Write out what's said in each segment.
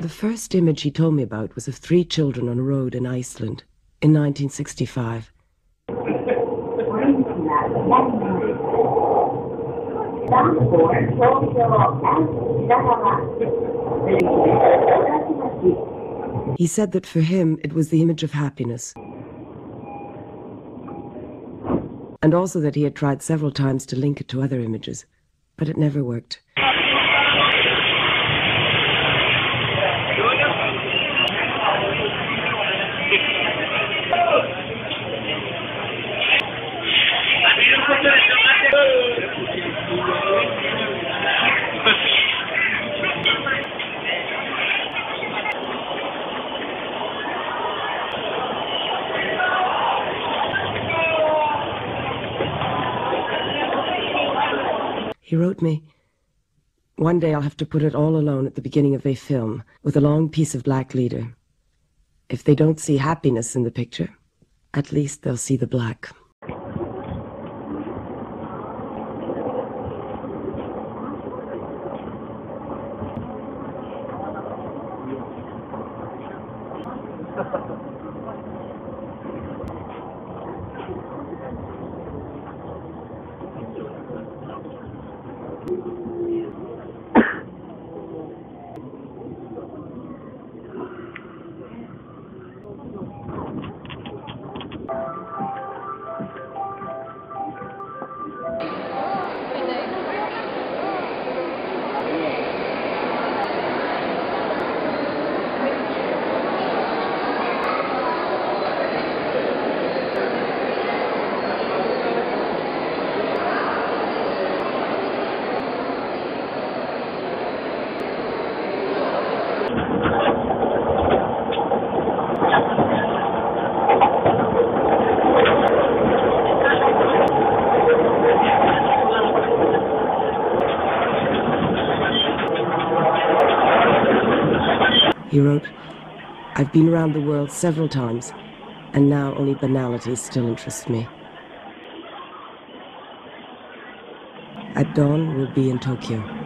The first image he told me about was of three children on a road in Iceland in 1965. He said that for him it was the image of happiness. And also that he had tried several times to link it to other images, but it never worked. He wrote me, One day I'll have to put it all alone at the beginning of a film with a long piece of black leader. If they don't see happiness in the picture, at least they'll see the black. He wrote, I've been around the world several times, and now only banalities still interest me. At dawn, we'll be in Tokyo.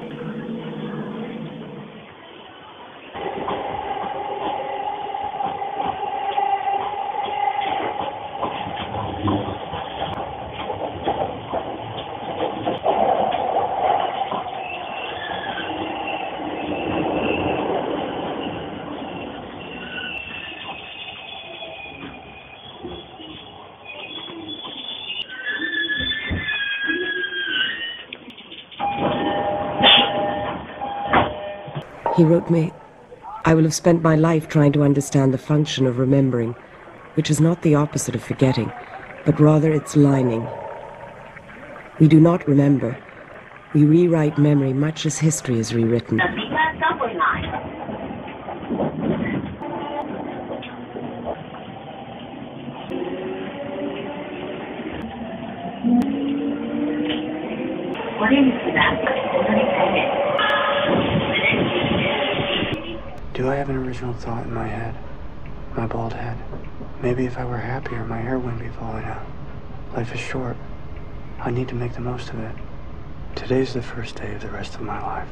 He wrote me, I will have spent my life trying to understand the function of remembering, which is not the opposite of forgetting, but rather its lining. We do not remember. We rewrite memory much as history is rewritten. The Mika subway line. Do I have an original thought in my head? My bald head. Maybe if I were happier, my hair wouldn't be falling out. Life is short. I need to make the most of it. Today's the first day of the rest of my life.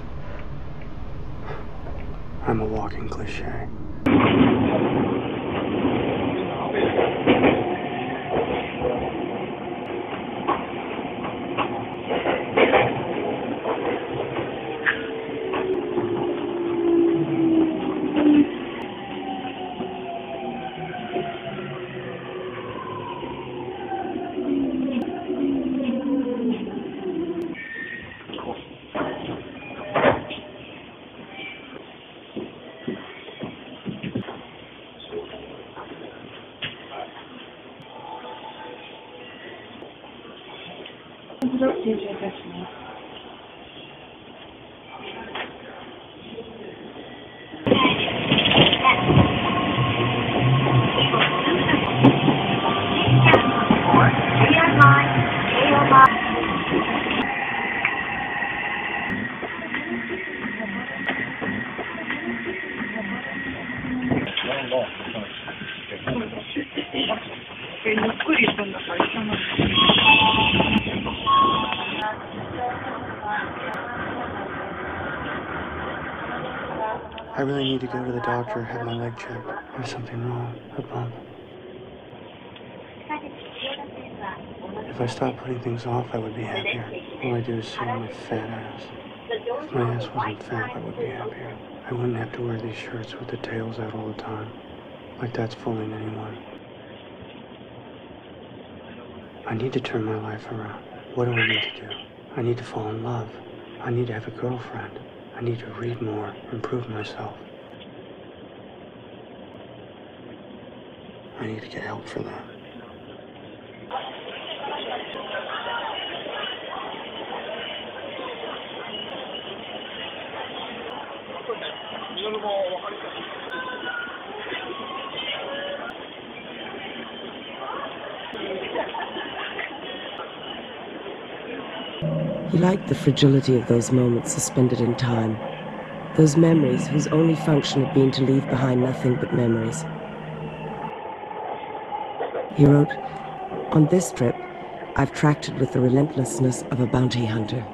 I'm a walking cliche. Don't do that. I really need to go to the doctor, have my leg checked. There's something wrong. A bump. If I stopped putting things off, I would be happier. All I do is sit on my fat ass. If my ass wasn't fat, I would be happier. I wouldn't have to wear these shirts with the tails out all the time. Like that's fooling anyone. I need to turn my life around. What do I need to do? I need to fall in love. I need to have a girlfriend. I need to read more, improve myself. I need to get help for that. He liked the fragility of those moments suspended in time. Those memories whose only function had been to leave behind nothing but memories. He wrote, On this trip, I've tracked it with the relentlessness of a bounty hunter.